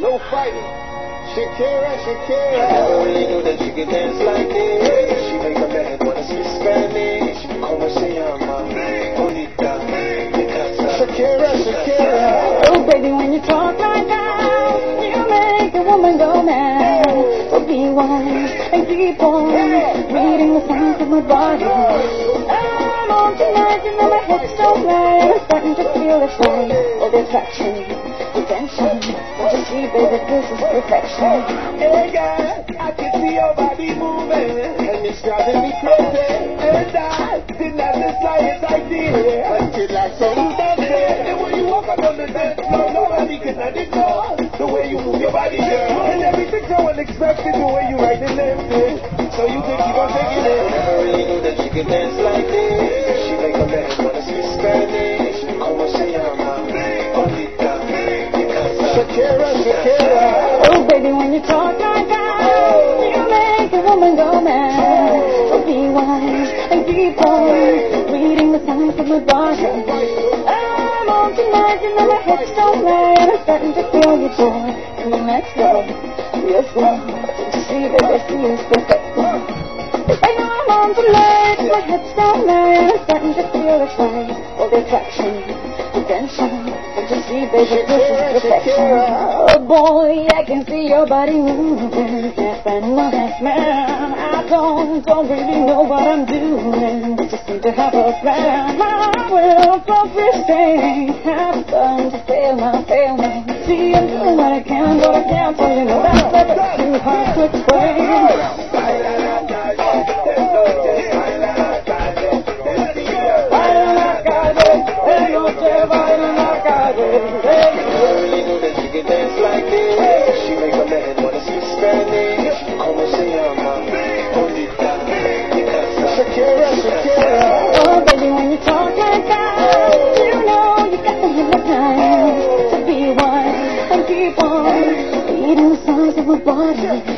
no fighting. Shakira, Shakira. I never really knew that you could dance like this. She make a man wanna speak Spanish. Como se llama? Bonita. Shakira, Shakira. Oh, baby, when you talk like that, you make a woman go mad. So be wise and keep on reading the signs of my body. I'm on tonight, you know my hips don't lie. I'm starting to feel this way. Oh, the attraction, see, baby, this is perfection. Hey, oh, girl, I can see your body moving. And it's driving me crazy. And I didn't have the slightest idea until I saw you dancing. And when you walk up on the dance floor, nobody can ignore the way you move your body, girl. And everything's so unexpected, the way you right and left it. So you can keep on taking it. I Never really knew that she could dance like this. She make a man Shakira, Shakira. Oh, baby, when you talk like that, you make a woman go mad. So be wise and keep on reading the signs of my body. I'm on tonight, you know my hips don't and I'm starting to feel you, boy. And the next love, real slow. Don't you see, baby, see it's perfect. I know I'm on tonight, my hips don't and I'm starting to feel this way. All the attraction, the tension. Don't you see, baby, this is perfection. Oh boy, I can see your body moving. Yes, I know that man. I don't, don't really know what I'm doing. Just seem to have a plan. My will, don't restrain. Have fun fail now, fail now. See, I'm doing what I can, but I can't tell you know that's too hard to explain.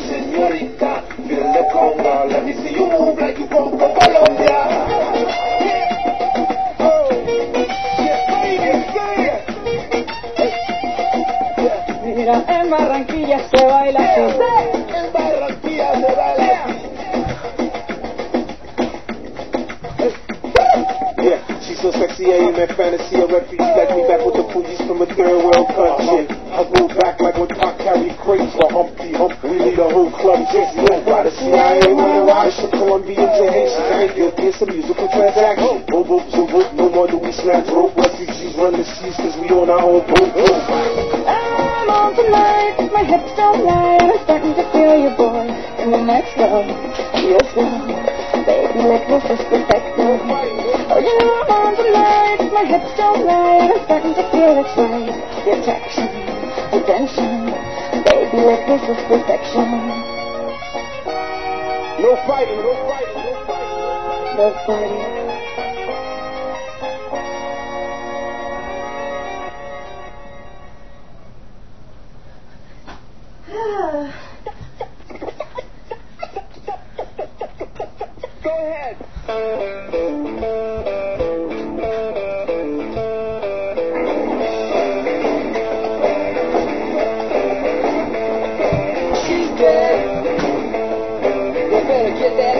Senorita, feel the conga. Let me see you move like you from Colombia. Barranquilla se baila así. En Barranquilla se baila. Yeah, she's so sexy, I ain't that fantasy. A refugee like me back with the Fugees from a third world country. I go back like when Pac carried crates for Humpty Hump. We need a whole club just yo. Why the CIA wanna watch the Colombians and Haitians? I ain't guilty, it's a musical transaction. Oh. Boom, boom, boom, boom. No more do we snatch rope. Refugees run the seas cause we on our own boat. boat. On tonight, my hips don't lie, and I'm starting to feel you, boy. In the next love, real slow. Baby, like this is perfecto. Oh, you know I'm on tonight, my hips don't lie, and I'm starting to feel this way. The attraction, the tension. Baby, like this is perfection. No fighting, no fighting, no fighting. no fighting. Go ahead. She's dead. We better get that